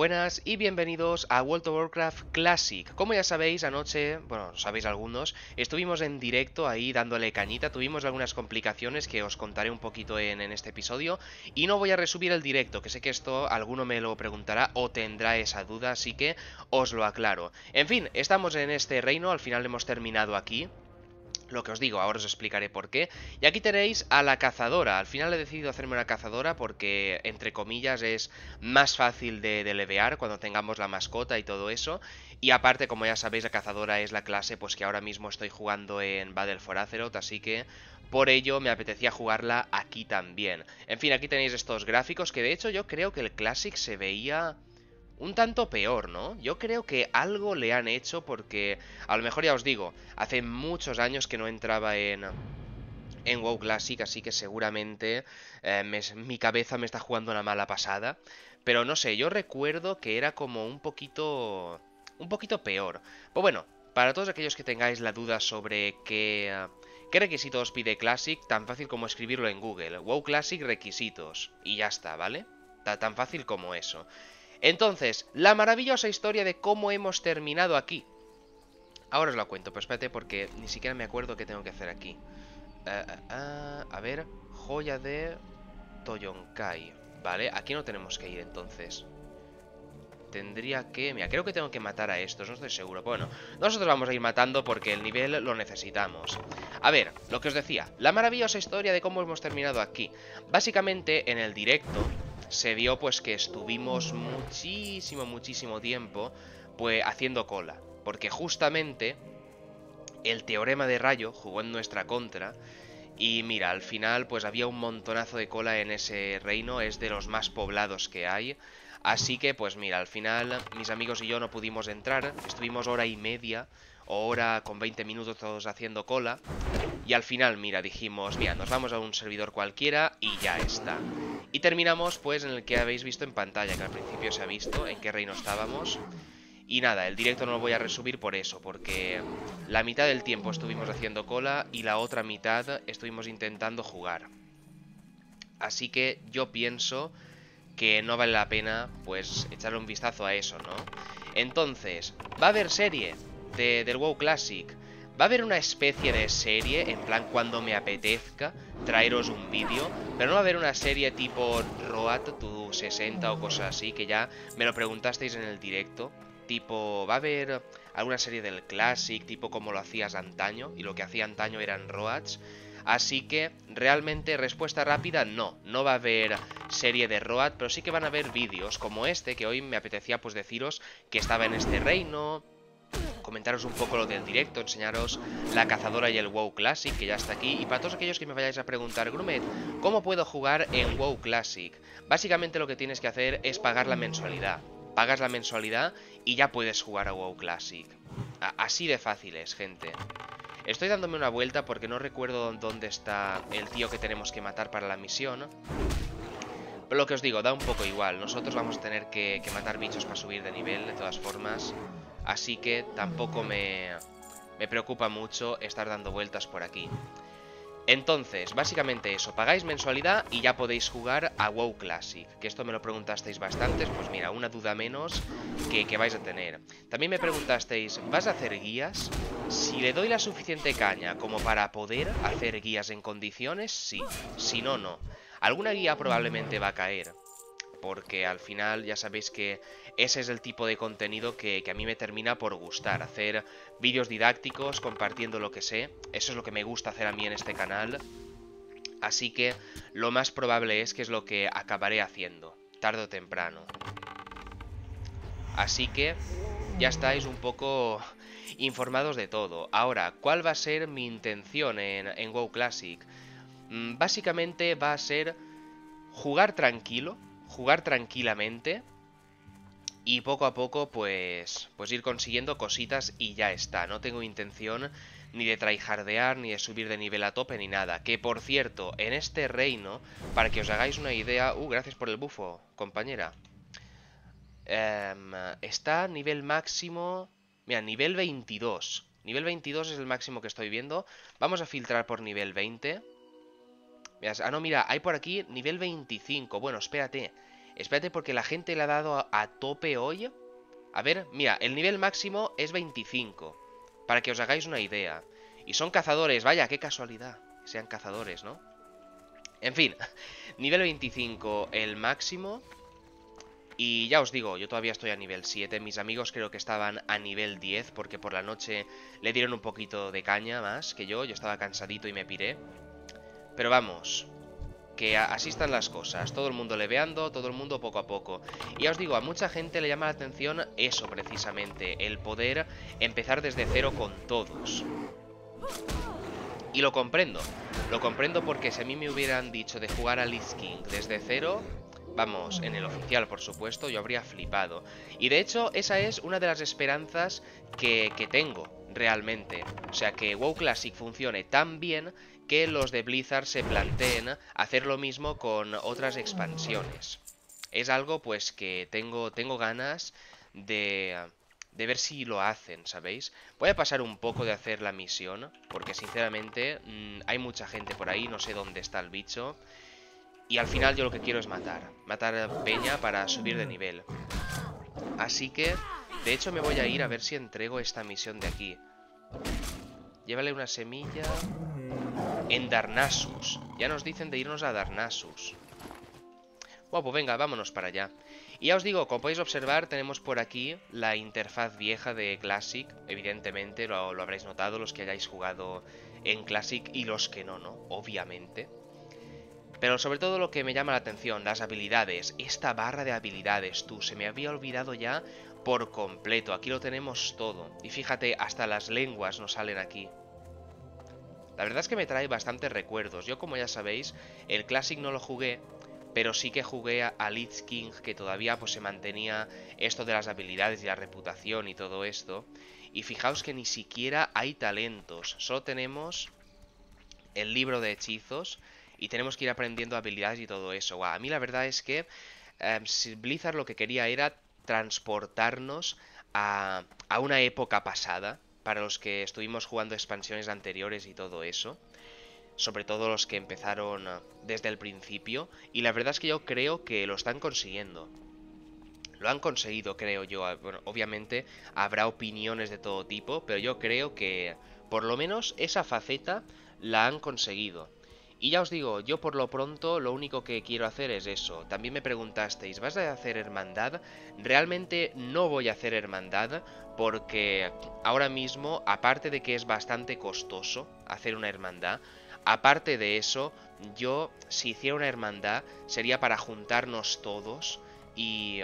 Buenas y bienvenidos a World of Warcraft Classic. Como ya sabéis, anoche, bueno, sabéis algunos, estuvimos en directo ahí dándole cañita, tuvimos algunas complicaciones que os contaré un poquito en, este episodio y no voy a resubir el directo, que sé que esto alguno me lo preguntará o tendrá esa duda, así que os lo aclaro. En fin, estamos en este reino, al final hemos terminado aquí, lo que os digo, ahora os explicaré por qué. Y aquí tenéis a la cazadora. Al final he decidido hacerme una cazadora porque, entre comillas, es más fácil de, de levear cuando tengamos la mascota y todo eso. Y aparte, como ya sabéis, la cazadora es la clase pues que ahora mismo estoy jugando en Battle for Azeroth, así que por ello me apetecía jugarla aquí también. En fin, aquí tenéis estos gráficos que de hecho yo creo que el Classic se veía un tanto peor, ¿no? Yo creo que algo le han hecho porque, a lo mejor ya os digo, hace muchos años que no entraba en, en WoW Classic, así que seguramente eh, mi cabeza me está jugando una mala pasada. Pero no sé, yo recuerdo que era como un poquito... un poquito peor. Pues bueno, para todos aquellos que tengáis la duda sobre qué... ¿Qué requisitos pide Classic? Tan fácil como escribirlo en Google. WoW Classic requisitos. Y ya está, ¿vale? Tan fácil como eso. Entonces, la maravillosa historia de cómo hemos terminado aquí. Ahora os la cuento, pero espérate porque ni siquiera me acuerdo qué tengo que hacer aquí. Uh, uh, uh, a ver, joya de Toyonkai. Vale, aquí no tenemos que ir entonces. Tendría que... Mira, creo que tengo que matar a estos, no estoy seguro. Bueno, nosotros vamos a ir matando porque el nivel lo necesitamos. A ver, lo que os decía. La maravillosa historia de cómo hemos terminado aquí. Básicamente, en el directo se vio pues que estuvimos muchísimo, muchísimo tiempo pues haciendo cola. Porque justamente el teorema de rayo jugó en nuestra contra. Y mira, al final pues había un montonazo de cola en ese reino, es de los más poblados que hay. Así que pues mira, al final mis amigos y yo no pudimos entrar, estuvimos hora y media o hora con 20 minutos todos haciendo cola. Y al final, mira, dijimos, mira, nos vamos a un servidor cualquiera y ya está. Y terminamos pues en el que habéis visto en pantalla, que al principio se ha visto en qué reino estábamos. Y nada, el directo no lo voy a resubir por eso, porque la mitad del tiempo estuvimos haciendo cola y la otra mitad estuvimos intentando jugar. Así que yo pienso que no vale la pena, pues, echarle un vistazo a eso, ¿no? Entonces, ¿va a haber serie de, del WoW Classic? Va a haber una especie de serie, en plan cuando me apetezca traeros un vídeo, pero no va a haber una serie tipo Road to 60 o cosas así, que ya me lo preguntasteis en el directo. Tipo, va a haber alguna serie del Classic, tipo como lo hacías antaño, y lo que hacía antaño eran Roads. Así que, realmente, respuesta rápida, no. No va a haber serie de Road, pero sí que van a haber vídeos como este, que hoy me apetecía pues deciros que estaba en este reino, comentaros un poco lo del directo, enseñaros la cazadora y el WoW Classic, que ya está aquí. Y para todos aquellos que me vayáis a preguntar, Grumet, ¿cómo puedo jugar en WoW Classic? Básicamente lo que tienes que hacer es pagar la mensualidad. Pagas la mensualidad y ya puedes jugar a WoW Classic. Así de fácil es, gente. Estoy dándome una vuelta porque no recuerdo dónde está el tío que tenemos que matar para la misión. Pero lo que os digo, da un poco igual. Nosotros vamos a tener que, que matar bichos para subir de nivel, de todas formas. Así que tampoco me, me preocupa mucho estar dando vueltas por aquí. Entonces, básicamente eso, pagáis mensualidad y ya podéis jugar a WoW Classic. Que esto me lo preguntasteis bastantes, pues mira, una duda menos que, que, vais a tener. También me preguntasteis, ¿vas a hacer guías? Si le doy la suficiente caña como para poder hacer guías en condiciones, sí. Si no, no. Alguna guía probablemente va a caer porque al final ya sabéis que ese es el tipo de contenido que, a mí me termina por gustar, hacer vídeos didácticos compartiendo lo que sé, eso es lo que me gusta hacer a mí en este canal, así que lo más probable es que es lo que acabaré haciendo, tarde o temprano. Así que ya estáis un poco informados de todo. Ahora, ¿cuál va a ser mi intención en, en WoW Classic? Mm, básicamente va a ser jugar tranquilo, jugar tranquilamente y poco a poco pues pues ir consiguiendo cositas y ya está. No tengo intención ni de tryhardear ni de subir de nivel a tope ni nada. Que por cierto, en este reino, para que os hagáis una idea... Uh, gracias por el bufo, compañera. Um, está nivel máximo... Mira, nivel 22. Nivel 22 es el máximo que estoy viendo. Vamos a filtrar por nivel 20. Ah, no, mira, hay por aquí nivel 25. Bueno, espérate. Espérate porque la gente le ha dado a, a tope hoy. A ver, mira, el nivel máximo es 25. Para que os hagáis una idea. Y son cazadores, vaya, qué casualidad. Sean cazadores, ¿no? En fin, nivel 25 el máximo. Y ya os digo, yo todavía estoy a nivel 7. Mis amigos creo que estaban a nivel 10 porque por la noche le dieron un poquito de caña más que yo. Yo estaba cansadito y me piré. Pero vamos, que así están las cosas. Todo el mundo leveando, todo el mundo poco a poco. Y ya os digo, a mucha gente le llama la atención eso precisamente, el poder empezar desde cero con todos. Y lo comprendo. Lo comprendo porque si a mí me hubieran dicho de jugar a Lich King desde cero, Vamos, en el oficial, por supuesto, yo habría flipado. Y de hecho, esa es una de las esperanzas que, que, tengo, realmente. O sea, que WoW Classic funcione tan bien que los de Blizzard se planteen hacer lo mismo con otras expansiones. Es algo, pues, que tengo, tengo ganas de, de ver si lo hacen, ¿sabéis? Voy a pasar un poco de hacer la misión, porque sinceramente mmm, hay mucha gente por ahí, no sé dónde está el bicho... Y al final yo lo que quiero es matar. Matar peña para subir de nivel. Así que, de hecho me voy a ir a ver si entrego esta misión de aquí. Llévale una semilla... En Darnassus. Ya nos dicen de irnos a Darnassus. Bueno, pues venga, vámonos para allá. Y ya os digo, como podéis observar, tenemos por aquí la interfaz vieja de Classic. Evidentemente, lo, lo habréis notado los que hayáis jugado en Classic y los que no, ¿no? Obviamente. Pero sobre todo lo que me llama la atención, las habilidades. Esta barra de habilidades, tú, se me había olvidado ya por completo. Aquí lo tenemos todo. Y fíjate, hasta las lenguas nos salen aquí. La verdad es que me trae bastantes recuerdos. Yo, como ya sabéis, el Classic no lo jugué, pero sí que jugué a Lich King, que todavía pues se mantenía esto de las habilidades y la reputación y todo esto. Y fijaos que ni siquiera hay talentos, solo tenemos el libro de hechizos y tenemos que ir aprendiendo habilidades y todo eso. A mí la verdad es que eh, Blizzard lo que quería era transportarnos a, a una época pasada, para los que estuvimos jugando expansiones anteriores y todo eso. Sobre todo los que empezaron desde el principio. Y la verdad es que yo creo que lo están consiguiendo. Lo han conseguido, creo yo. Bueno, obviamente habrá opiniones de todo tipo, pero yo creo que por lo menos esa faceta la han conseguido. Y ya os digo, yo por lo pronto lo único que quiero hacer es eso. También me preguntasteis, ¿vas a hacer hermandad? Realmente no voy a hacer hermandad porque ahora mismo, aparte de que es bastante costoso hacer una hermandad, aparte de eso, yo si hiciera una hermandad sería para juntarnos todos y...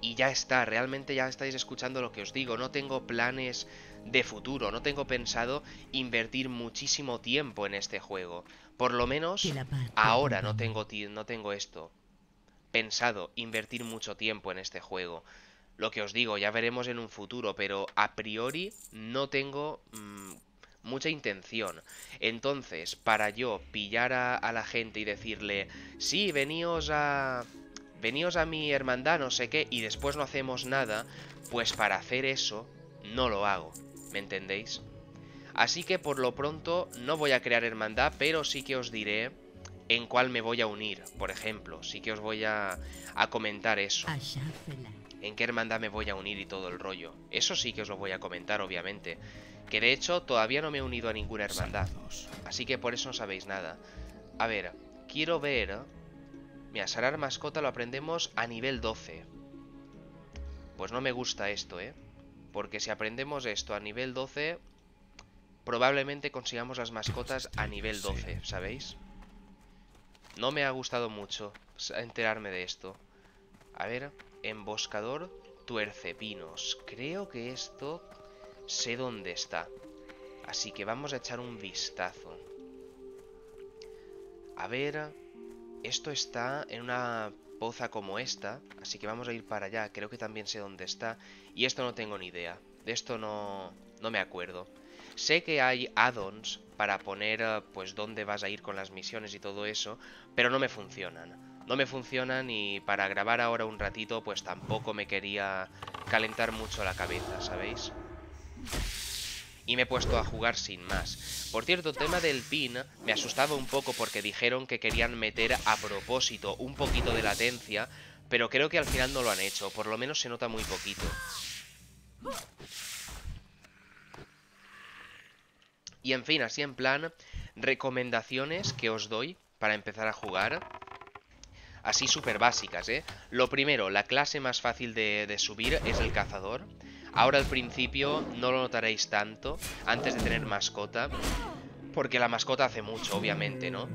Y ya está, realmente ya estáis escuchando lo que os digo, no tengo planes de futuro. No tengo pensado invertir muchísimo tiempo en este juego. Por lo menos ahora no tengo, no tengo esto pensado, invertir mucho tiempo en este juego. Lo que os digo, ya veremos en un futuro, pero a priori no tengo mmm, mucha intención. Entonces, para yo pillar a, a, la gente y decirle, sí, veníos a... Veníos a mi hermandad, no sé qué, y después no hacemos nada, pues para hacer eso, no lo hago. ¿me entendéis? Así que por lo pronto no voy a crear hermandad, pero sí que os diré en cuál me voy a unir, por ejemplo. Sí que os voy a, a comentar eso. En qué hermandad me voy a unir y todo el rollo. Eso sí que os lo voy a comentar, obviamente. Que de hecho todavía no me he unido a ninguna hermandad. Así que por eso no sabéis nada. A ver, quiero ver... Mira, sanar mascota lo aprendemos a nivel 12. Pues no me gusta esto, ¿eh? Porque si aprendemos esto a nivel 12, probablemente consigamos las mascotas a nivel 12, ¿sabéis? No me ha gustado mucho enterarme de esto. A ver, emboscador tuercepinos. Creo que esto sé dónde está. Así que vamos a echar un vistazo. A ver, esto está en una poza como esta, así que vamos a ir para allá, creo que también sé dónde está, y esto no tengo ni idea, de esto no, no me acuerdo. Sé que hay add-ons para poner eh, pues dónde vas a ir con las misiones y todo eso, pero no me funcionan. No me funcionan y para grabar ahora un ratito pues tampoco me quería calentar mucho la cabeza, ¿sabéis? Y me he puesto a jugar sin más. Por cierto, el tema del pin me asustaba un poco porque dijeron que querían meter a propósito un poquito de latencia, pero creo que al final no lo han hecho, por lo menos se nota muy poquito. Y en fin, así en plan, recomendaciones que os doy para empezar a jugar. Así súper básicas, ¿eh? Lo primero, la clase más fácil de, subir es el cazador. Ahora al principio no lo notaréis tanto, antes de tener mascota, porque la mascota hace mucho, obviamente, ¿no?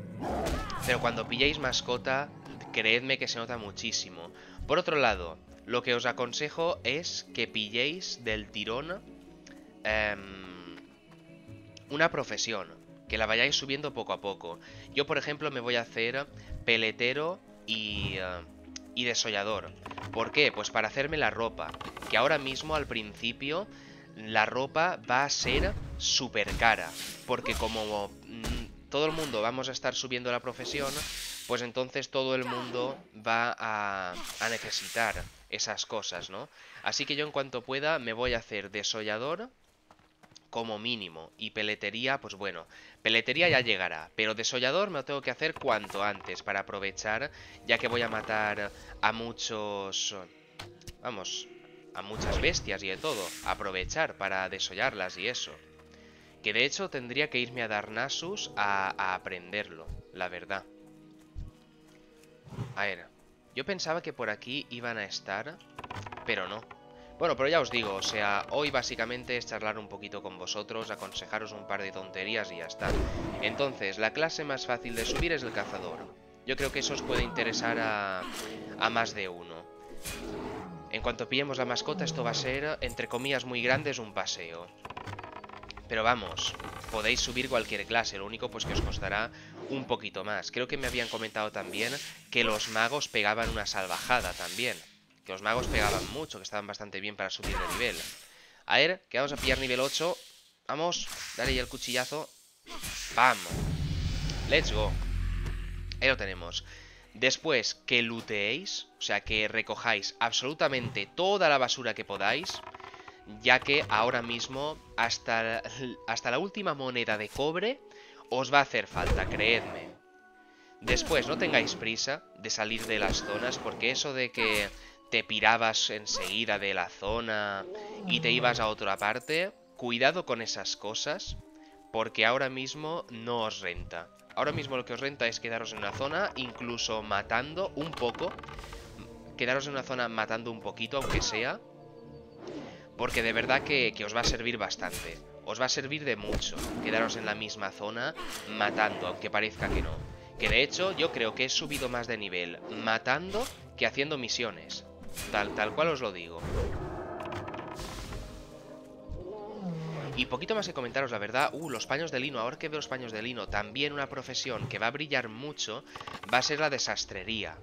Pero cuando pilláis mascota, creedme que se nota muchísimo. Por otro lado, lo que os aconsejo es que pilléis del tirón em, una profesión, que la vayáis subiendo poco a poco. Yo, por ejemplo, me voy a hacer peletero y, eh, y desollador. ¿Por qué? Pues para hacerme la ropa, que ahora mismo al principio la ropa va a ser súper cara, porque como mm, todo el mundo vamos a estar subiendo la profesión, pues entonces todo el mundo va a, a necesitar esas cosas, ¿no? Así que yo en cuanto pueda me voy a hacer desollador como mínimo. Y peletería, pues bueno, peletería ya llegará. Pero desollador me lo tengo que hacer cuanto antes para aprovechar, ya que voy a matar a muchos... Vamos, a muchas bestias y de todo. Aprovechar para desollarlas y eso. Que de hecho tendría que irme a Darnassus a, a aprenderlo, la verdad. A ver, yo pensaba que por aquí iban a estar, pero no. Bueno, pero ya os digo, o sea, hoy básicamente es charlar un poquito con vosotros, aconsejaros un par de tonterías y ya está. Entonces, la clase más fácil de subir es el cazador. Yo creo que eso os puede interesar a, más de uno. En cuanto pillemos la mascota, esto va a ser, entre comillas muy grandes, un paseo. Pero vamos, podéis subir cualquier clase, lo único pues que os costará un poquito más. Creo que me habían comentado también que los magos pegaban una salvajada también. Que los magos pegaban mucho, que estaban bastante bien para subir de nivel. A ver, que vamos a pillar nivel 8. Vamos, dale ya el cuchillazo. ¡Vamos! ¡Let's go! Ahí lo tenemos. Después, que looteéis, o sea, que recojáis absolutamente toda la basura que podáis, ya que ahora mismo, hasta, hasta la última moneda de cobre, os va a hacer falta, creedme. Después, no tengáis prisa de salir de las zonas, porque eso de que te pirabas enseguida de la zona y te ibas a otra parte, cuidado con esas cosas, porque ahora mismo no os renta. Ahora mismo lo que os renta es quedaros en una zona, incluso matando un poco. Quedaros en una zona matando un poquito, aunque sea. Porque de verdad que, que os va a servir bastante. Os va a servir de mucho quedaros en la misma zona matando, aunque parezca que no. Que de hecho yo creo que he subido más de nivel matando que haciendo misiones. Tal, tal cual os lo digo. Y poquito más que comentaros, la verdad, uh, los paños de lino, ahora que veo los paños de lino, también una profesión que va a brillar mucho va a ser la de sastrería.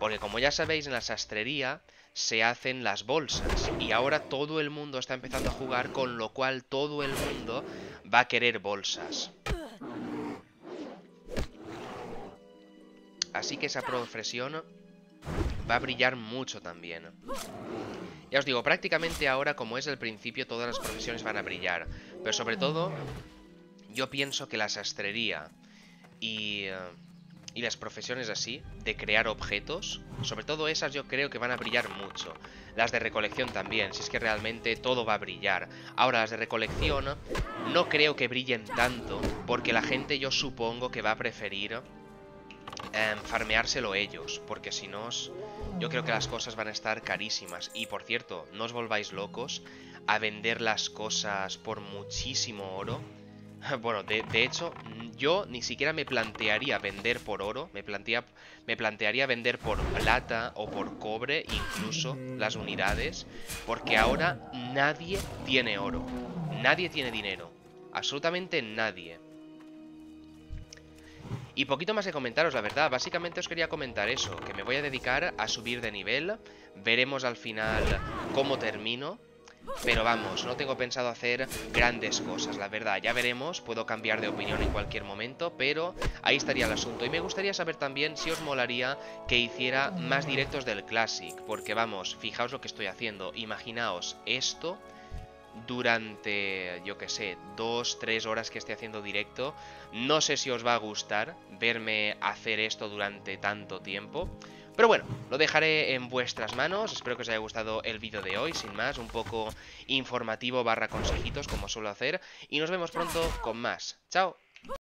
Porque como ya sabéis, en la sastrería se hacen las bolsas y ahora todo el mundo está empezando a jugar, con lo cual todo el mundo va a querer bolsas. Así que esa profesión va a brillar mucho también. Ya os digo, prácticamente ahora, como es el principio, todas las profesiones van a brillar. Pero sobre todo, yo pienso que la sastrería y, eh, y las profesiones así, de crear objetos, sobre todo esas yo creo que van a brillar mucho. Las de recolección también, si es que realmente todo va a brillar. Ahora, las de recolección no creo que brillen tanto, porque la gente yo supongo que va a preferir eh, farmeárselo ellos, porque si no, yo creo que las cosas van a estar carísimas. Y por cierto, no os volváis locos a vender las cosas por muchísimo oro. Bueno, de, hecho, yo ni siquiera me plantearía vender por oro, me, me plantearía vender por plata o por cobre, incluso las unidades, porque ahora nadie tiene oro, nadie tiene dinero, absolutamente nadie. Y poquito más de comentaros, la verdad. Básicamente os quería comentar eso, que me voy a dedicar a subir de nivel. Veremos al final cómo termino. Pero vamos, no tengo pensado hacer grandes cosas, la verdad. Ya veremos, puedo cambiar de opinión en cualquier momento, pero ahí estaría el asunto. Y me gustaría saber también si os molaría que hiciera más directos del Classic. Porque vamos, fijaos lo que estoy haciendo. Imaginaos esto durante, yo que sé, dos, tres horas que esté haciendo directo. No sé si os va a gustar verme hacer esto durante tanto tiempo. Pero bueno, lo dejaré en vuestras manos, espero que os haya gustado el vídeo de hoy, sin más, un poco informativo barra consejitos como suelo hacer, y nos vemos pronto con más. ¡Chao!